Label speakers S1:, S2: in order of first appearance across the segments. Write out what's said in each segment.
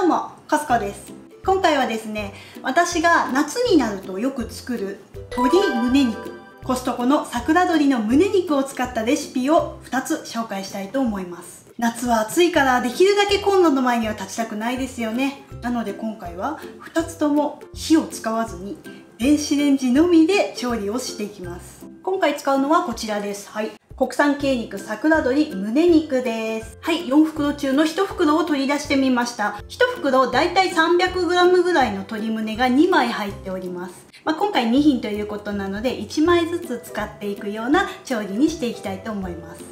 S1: どうもコスコです。今回はですね私が夏になるとよく作る鶏胸肉コストコの桜鶏の胸肉を使ったレシピを2つ紹介したいと思います。夏は暑いからできるだけコンロの前には立ちたくないですよね。なので今回は2つとも火を使わずに電子レンジのみで調理をしていきます。今回使うのはこちらです。はい。国産鶏肉桜鶏胸肉です。はい4袋中の1袋を取り出してみました。1袋だいたい 300g ぐらいの鶏胸が2枚入っております。まあ、今回2品ということなので1枚ずつ使っていくような調理にしていきたいと思います。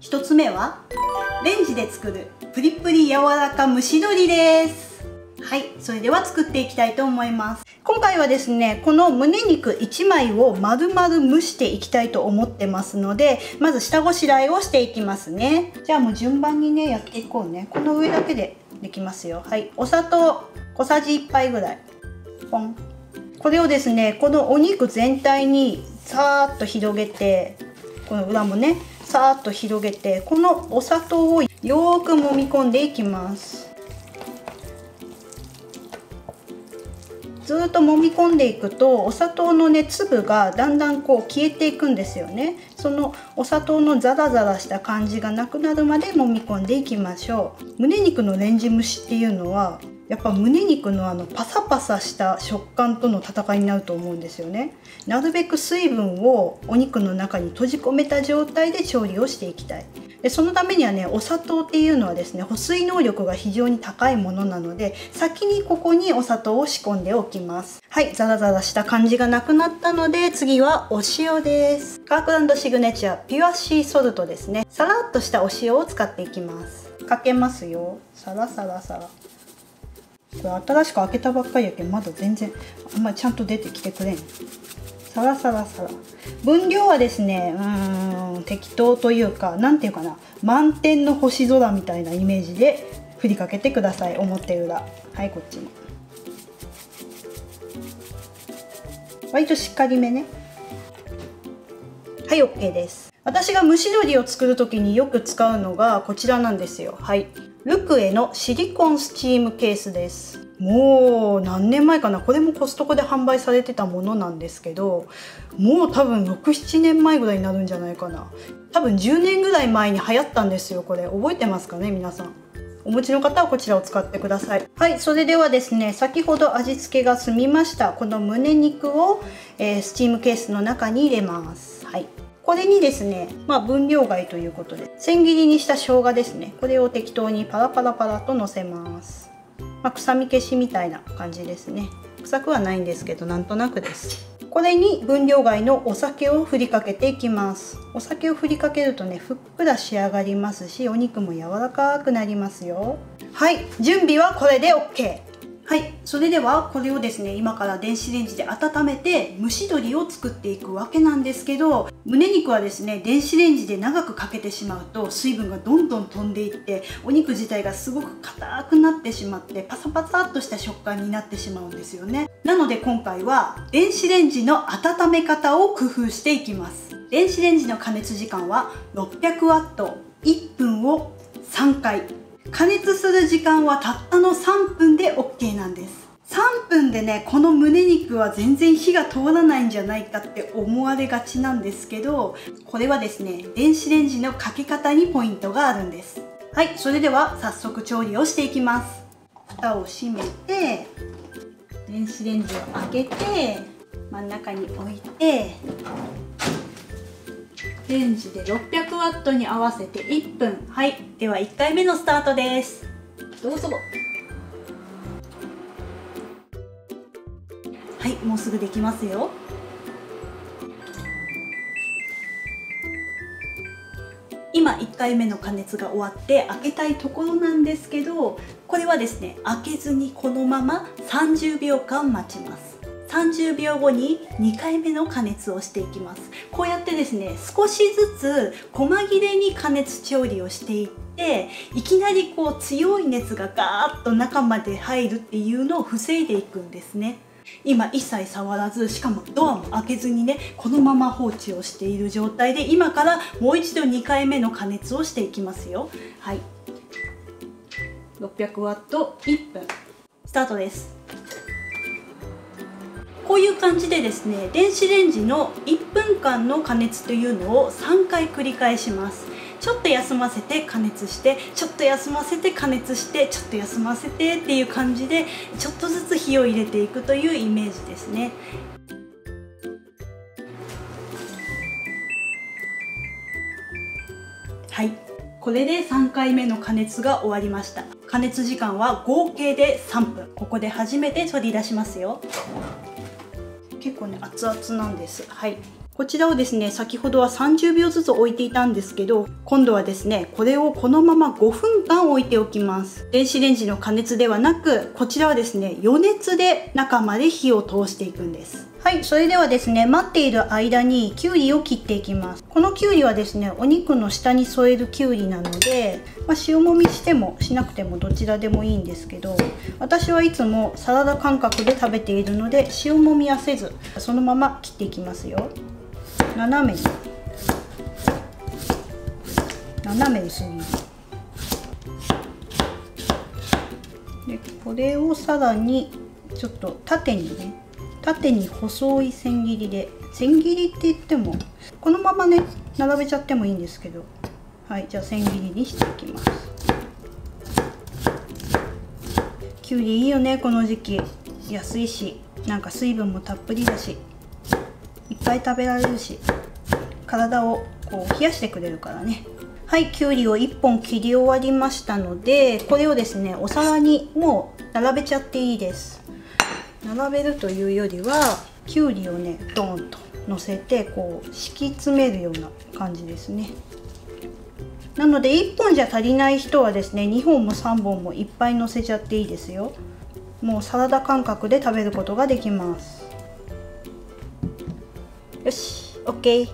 S1: 1つ目はレンジで作るプリプリ柔らか蒸し鶏です。はいそれでは作っていきたいと思います。今回はですねこの胸肉1枚を丸々蒸していきたいと思ってますのでまず下ごしらえをしていきますね。じゃあもう順番にねやっていこうね。この上だけでできますよ。はい。お砂糖小さじ1杯ぐらい。ポン。これをですねこのお肉全体にさーっと広げてこの裏もねさーっと広げてこのお砂糖をよーく揉み込んでいきます。ずっと揉み込んでいくとお砂糖のね粒がだんだんこう消えていくんですよね。そのお砂糖のザラザラした感じがなくなるまで揉み込んでいきましょう。胸肉のレンジ蒸しっていうのはやっぱ胸肉のあのパサパサした食感との戦いになると思うんですよね。なるべく水分をお肉の中に閉じ込めた状態で調理をしていきたい。でそのためにはねお砂糖っていうのはですね保水能力が非常に高いものなので先にここにお砂糖を仕込んでおきます。はいザラザラした感じがなくなったので次はお塩です。カークランドシグネチャーピュアシーソルトですね。さらっとしたお塩を使っていきます。かけますよ。サラサラサラこれ新しく開けたばっかりやけどまだ全然あんまりちゃんと出てきてくれん。サラサラサラ分量はですねうん適当というか何ていうかな満天の星空みたいなイメージで振りかけてください表裏。はいこっちも。割としっかりめね。はい OK です。私が蒸し鶏を作る時によく使うのがこちらなんですよ。はい。ルクエのシリコンスチームケースです。もう何年前かな？これもコストコで販売されてたものなんですけどもう多分67年前ぐらいになるんじゃないかな。多分10年ぐらい前に流行ったんですよこれ。覚えてますかね？皆さん。お持ちの方はこちらを使ってください。はいそれではですね先ほど味付けが済みましたこの胸肉を、えー、スチームケースの中に入れます。はい。これにですね、まあ、分量外ということで千切りにした生姜ですね。これを適当にパラパラパラとのせます、まあ、臭み消しみたいな感じですね。臭くはないんですけどなんとなくです。これに分量外のお酒を振りかけていきます。お酒を振りかけるとねふっくら仕上がりますしお肉も柔らかくなりますよ。はい準備はこれで OK はい。それではこれをですね今から電子レンジで温めて蒸し鶏を作っていくわけなんですけど胸肉はですね電子レンジで長くかけてしまうと水分がどんどん飛んでいってお肉自体がすごく硬くなってしまってパサパサっとした食感になってしまうんですよね。なので今回は電子レンジの温め方を工夫していきます。電子レンジの加熱時間は 600W1 分を3回。加熱する時間はたったの3分で OK なんです。3分でねこの胸肉は全然火が通らないんじゃないかって思われがちなんですけどこれはですね電子レンジのかけ方にポイントがあるんです。はいそれでは早速調理をしていきます。蓋を閉めて電子レンジを開けて真ん中に置いてレンジで 600W に合わせて1分。はい。では1回目のスタートです。どうぞ。はい。もうすぐできますよ。今1回目の加熱が終わって開けたいところなんですけどこれはですね開けずにこのまま30秒間待ちます。30秒後に2回目の加熱をしていきます。こうやってですね少しずつ細切れに加熱調理をしていっていきなりこう強い熱がガーッと中まで入るっていうのを防いでいくんですね。今一切触らずしかもドアも開けずにねこのまま放置をしている状態で今からもう一度2回目の加熱をしていきますよ。はい。600ワット1分。スタートです。こういう感じでですね電子レンジの1分間の加熱というのを3回繰り返します。ちょっと休ませて加熱してちょっと休ませて加熱してちょっと休ませてっていう感じでちょっとずつ火を入れていくというイメージですね。はい。これで3回目の加熱が終わりました。加熱時間は合計で3分。ここで初めて取り出しますよ。結構ね熱々なんです。はい。こちらをですね先ほどは30秒ずつ置いていたんですけど今度はですねこれをこのまま5分間置いておきます。電子レンジの加熱ではなくこちらはですね余熱で中まで火を通していくんです。はいそれではですね待っている間にきゅうりを切っていきます。このきゅうりはですねお肉の下に添えるきゅうりなので、まあ、塩もみしてもしなくてもどちらでもいいんですけど私はいつもサラダ感覚で食べているので塩もみはせずそのまま切っていきますよ。斜めに。斜めにするでこれをさらにちょっと縦にね縦に細い千切りで千切りって言ってもこのままね並べちゃってもいいんですけどはいじゃあ千切りにしていきます。きゅうりいいよねこの時期。安いしなんか水分もたっぷりだしいっぱい食べられるし体をこう冷やしてくれるからね。はいきゅうりを1本切り終わりましたのでこれをですねお皿にもう並べちゃっていいです。並べるというよりはきゅうりをねドーンと乗せてこう敷き詰めるような感じですね。なので1本じゃ足りない人はですね2本も3本もいっぱい乗せちゃっていいですよ。もうサラダ感覚で食べることができます。よし OK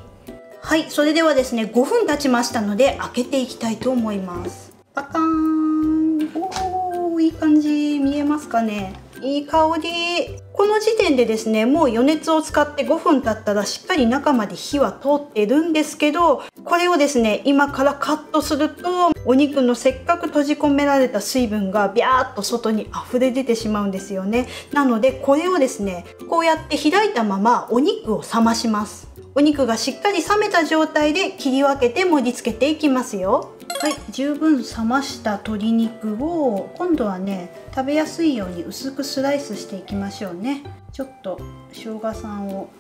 S1: はいそれではですね5分経ちましたので開けていきたいと思います。パカーン。おーいい感じ。見えますかね。いい香り。この時点でですねもう余熱を使って5分経ったらしっかり中まで火は通ってるんですけどこれをですね今からカットするとお肉のせっかく閉じ込められた水分がビャーっと外に溢れ出てしまうんですよね。なのでこれをですねこうやって開いたままお肉を冷まします。お肉がしっかり冷めた状態で切り分けて盛り付けていきますよ。はい十分冷ました鶏肉を今度はね食べやすいように薄くスライスしていきましょうね。ちょっと生姜さんを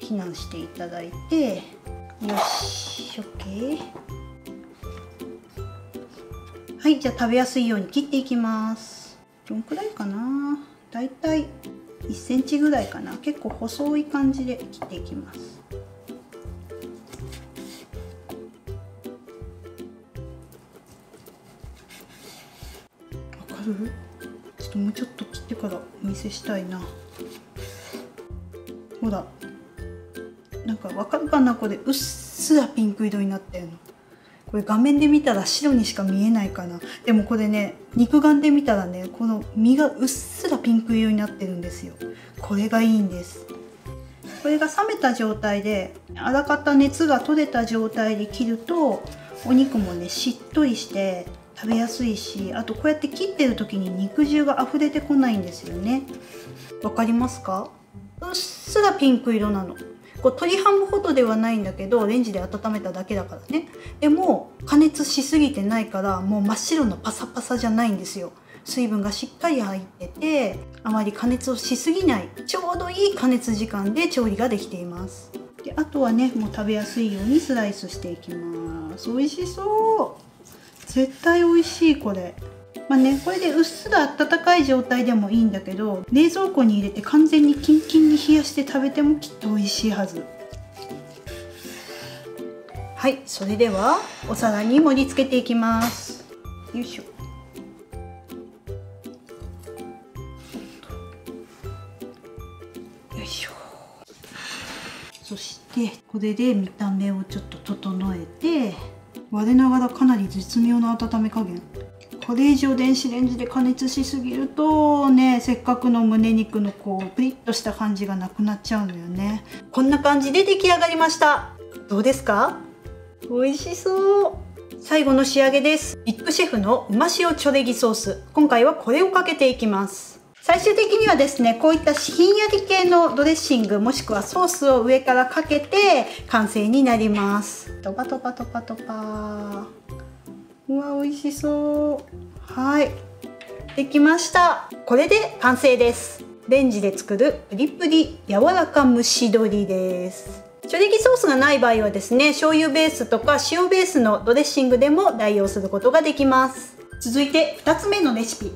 S1: 避難していただいて。よし OK はいじゃあ食べやすいように切っていきます。どんくらいかな。だいたい1センチぐらいかな。結構細い感じで切っていきます。したいな。ほら。なんかわかるかな？これうっすらピンク色になってるの。これ画面で見たら白にしか見えないかな。でもこれね肉眼で見たらねこの身がうっすらピンク色になってるんですよ。これがいいんです。これが冷めた状態であらかた熱が取れた状態で切るとお肉もねしっとりして食べやすいしあとこうやって切ってる時に肉汁が溢れてこないんですよね。わかりますか？うっすらピンク色なの。こう鶏ハムほどではないんだけどレンジで温めただけだからね。でも加熱しすぎてないからもう真っ白のパサパサじゃないんですよ。水分がしっかり入っててあまり加熱をしすぎない。ちょうどいい加熱時間で調理ができています。であとはねもう食べやすいようにスライスしていきます。美味しそう。絶対美味しいこれ。まあねこれでうっすら温かい状態でもいいんだけど冷蔵庫に入れて完全にキンキンに冷やして食べてもきっと美味しいはず。はいそれではお皿に盛り付けていきます。よいしょ。よいしょ。そしてこれで見た目をちょっと整えて我ながらかなり絶妙な温め加減。これ以上電子レンジで加熱しすぎるとねせっかくの胸肉のこうプリッとした感じがなくなっちゃうのよね。こんな感じで出来上がりました。どうですか？美味しそう。最後の仕上げです。ビッグシェフのうま塩チョレギソース。今回はこれをかけていきます。最終的にはですねこういったひんやり系のドレッシングもしくはソースを上からかけて完成になります。トパトパトパトパうわ美味しそう。はい。できました。これで完成です。レンジで作るプリプリ柔らか蒸し鶏です。チョレギソースがない場合はですね醤油ベースとか塩ベースのドレッシングでも代用することができます。続いて2つ目のレシピ。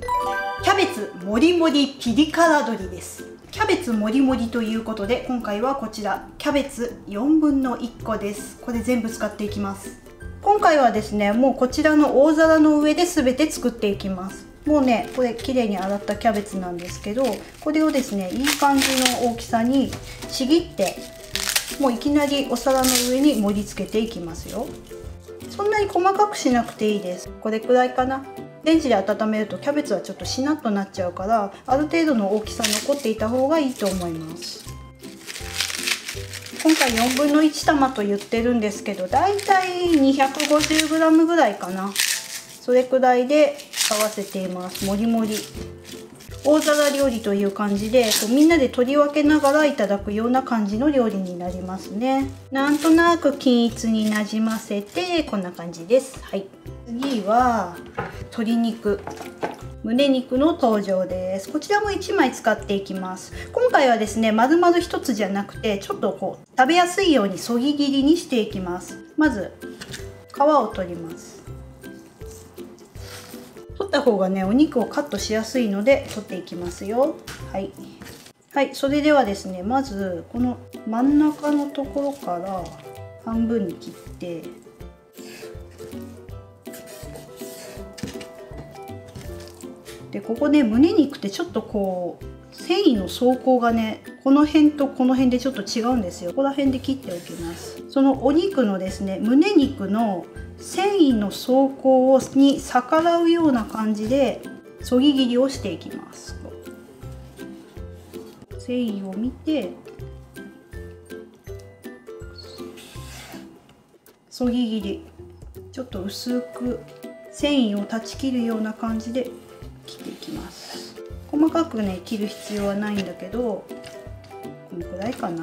S1: キャベツもりもりピリ辛鶏です。キャベツもりもりということで今回はこちらキャベツ4分の1個です。これ全部使っていきます。今回はですねもうこちらの大皿の上で全て作っていきます。もうねこれ綺麗に洗ったキャベツなんですけどこれをですねいい感じの大きさにちぎってもういきなりお皿の上に盛り付けていきますよ。そんなに細かくしなくていいです。これくらいかな。レンジで温めるとキャベツはちょっとしなっとなっちゃうからある程度の大きさ残っていた方がいいと思います。今回4分の1玉と言ってるんですけどだいたい 250g ぐらいかな。それくらいで合わせています。もりもり。大皿料理という感じでこうみんなで取り分けながらいただくような感じの料理になりますね。なんとなく均一になじませてこんな感じです。はい。次は鶏肉。胸肉の登場です。こちらも1枚使っていきます。今回はですね丸々1つじゃなくてちょっとこう食べやすいようにそぎ切りにしていきます。まず皮を取ります。取った方がねお肉をカットしやすいので取っていきますよ。はい。はいそれではですねまずこの真ん中のところから半分に切ってでここね胸肉ってちょっとこう繊維の走行がねこの辺とこの辺でちょっと違うんですよ。ここら辺で切っておきます。そのお肉のですね胸肉の繊維の走行に逆らうような感じでそぎ切りをしていきます。繊維を見てそぎ切り。ちょっと薄く繊維を断ち切るような感じで切っていきます。細かくね切る必要はないんだけどこのくらいかな。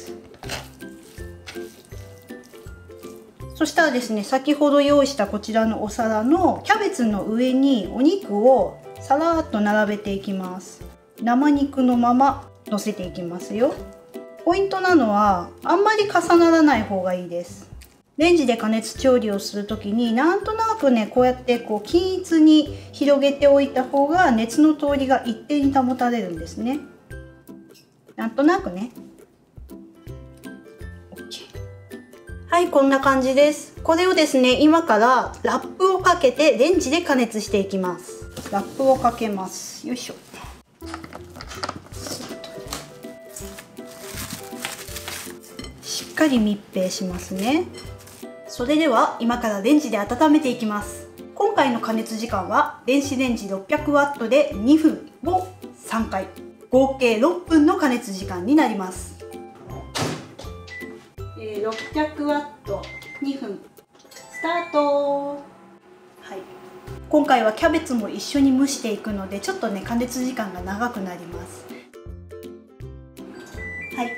S1: そしたらですね先ほど用意したこちらのお皿のキャベツの上にお肉をさらっと並べていきます。生肉のまま乗せていきますよ。ポイントなのはあんまり重ならない方がいいです。レンジで加熱調理をする時になんとなくねこうやってこう均一に広げておいた方が熱の通りが一定に保たれるんですね。なんとなくね。はいこんな感じです。これをですね今からラップをかけてレンジで加熱していきます。ラップをかけます。よいしょ。しっかり密閉しますね。それでは今からレンジで温めていきます。今回の加熱時間は電子レンジ 600W で2分を3回。合計6分の加熱時間になります。600ワット。2分。スタート。はい。今回はキャベツも一緒に蒸していくのでちょっとね加熱時間が長くなります。はい。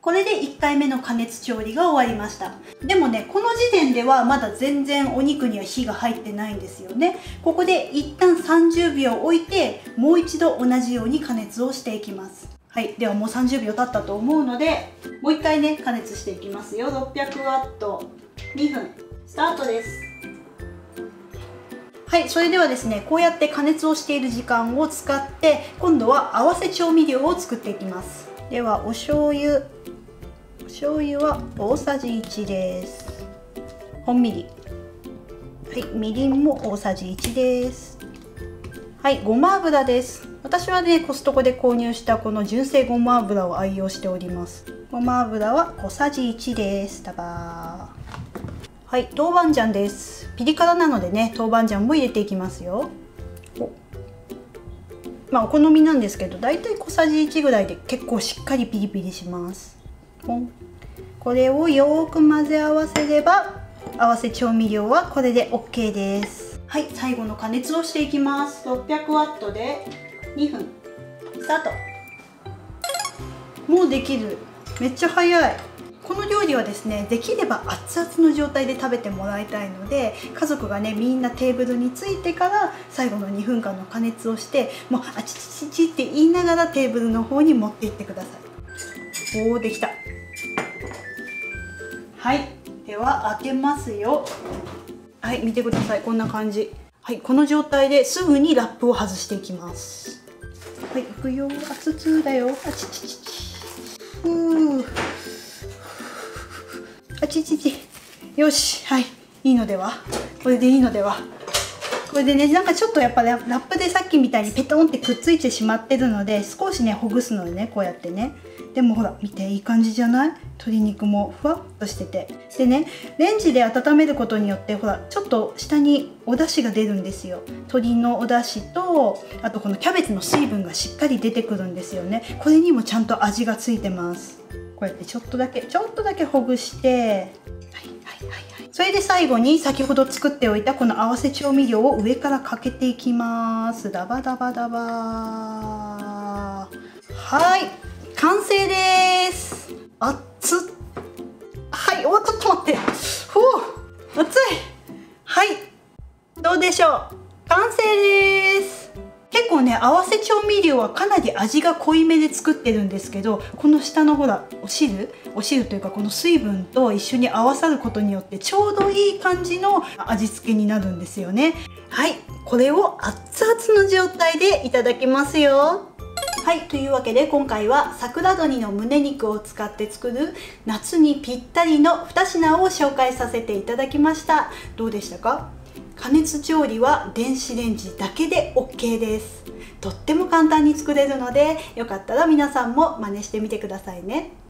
S1: これで1回目の加熱調理が終わりました。でもねこの時点ではまだ全然お肉には火が入ってないんですよね。ここで一旦30秒置いてもう一度同じように加熱をしていきますはいではもう30秒経ったと思うのでもう一回ね加熱していきますよ。600ワット。2分。スタートです。はいそれではですねこうやって加熱をしている時間を使って今度は合わせ調味料を作っていきます。ではお醤油。お醤油は大さじ1です。本みり。はいみりんも大さじ1です。はいごま油です。私はねコストコで購入したこの純正ごま油を愛用しております。ごま油は小さじ1です。たばはい豆板醤です。ピリ辛なのでね豆板醤も入れていきますよ。まあお好みなんですけどだいたい小さじ1ぐらいで結構しっかりピリピリします。これをよく混ぜ合わせれば合わせ調味料はこれで OK です。はい最後の加熱をしていきます。600ワットで2分。スタート。もうできる。めっちゃ早い。この料理はですねできれば熱々の状態で食べてもらいたいので家族がねみんなテーブルについてから最後の2分間の加熱をしてもうあちちちちって言いながらテーブルの方に持っていってください。おおできた。はい。では開けますよ。はい見てください。こんな感じ。はいこの状態ですぐにラップを外していきます。はい、いくよ。熱つだよ。あちちちち。ふう。あちちち。よし、はい、いいのでは？これでいいのでは？これでね、なんかちょっとやっぱラップでさっきみたいにペトンってくっついてしまってるので、少しね、ほぐすのでね、こうやってね。でもほら見ていい感じじゃない？鶏肉もふわっとしてて。でねレンジで温めることによってほらちょっと下にお出汁が出るんですよ。鶏のお出汁とあとこのキャベツの水分がしっかり出てくるんですよね。これにもちゃんと味がついてます。こうやってちょっとだけちょっとだけほぐしてそれで最後に先ほど作っておいたこの合わせ調味料を上からかけていきます。ダバダバダバ。はい。完成です。熱っ。はい。おちょっと待って。ふう。熱い。はい。どうでしょう。完成です。結構ね合わせ調味料はかなり味が濃いめで作ってるんですけどこの下のほらお汁？お汁というかこの水分と一緒に合わさることによってちょうどいい感じの味付けになるんですよね。はいこれを熱々の状態でいただきますよ。はいというわけで今回は桜鶏の胸肉を使って作る夏にぴったりの2品を紹介させていただきました。どうでしたか？加熱調理は電子レンジだけで OK です。とっても簡単に作れるのでよかったら皆さんも真似してみてくださいね。